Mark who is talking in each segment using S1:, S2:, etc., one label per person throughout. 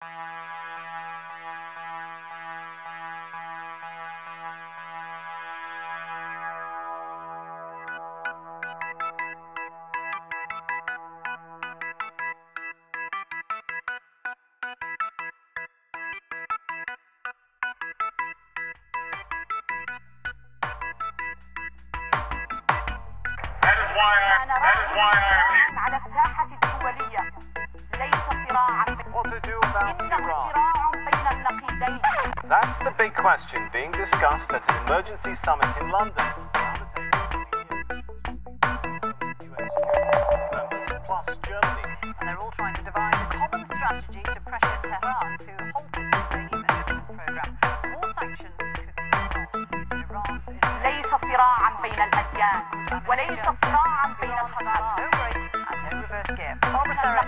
S1: That is why I, that is why I am here.
S2: That's the big question being discussed at an emergency summit in London. US security members plus Germany.
S3: and they're all trying to devise a common strategy to pressure Tehran to halt its uranium enrichment program. More sanctions could be imposed. Iran's
S4: ليس صراعا بين الأديان وليس صراعا بين
S3: no
S4: الحضارات
S3: break and no reverse gear. Barbara Sarah,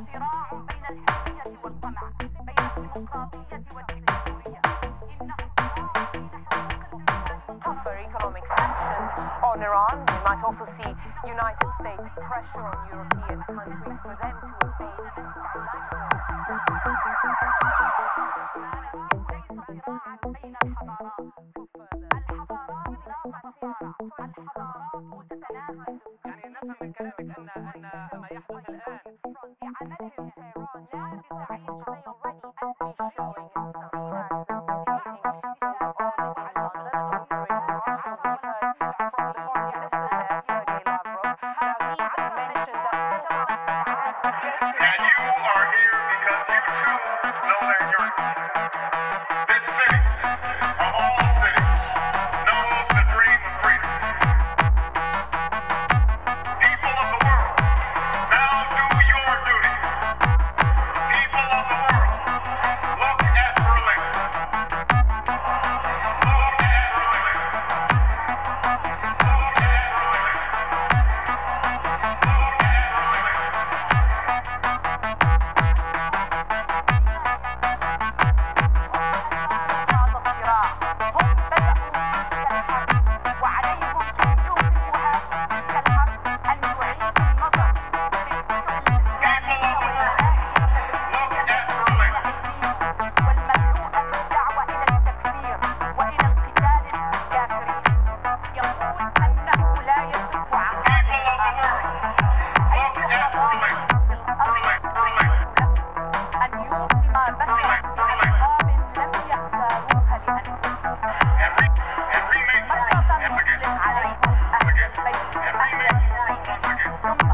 S4: صراع بين الحرية والطمع بين الديمقراطية والديكتاتورية إنه صراع بين حقوق الإنسان
S5: tougher economic sanctions on Iran. We might also see United States pressure on European countries for them to invade
S4: ليس صراعا بين الحضارات الحضارات الحضارات تتنافس
S2: يعني نفهم من كلامك ان ان ما يحدث الان
S4: بعملهم طهران لا بدفاعية Thank you.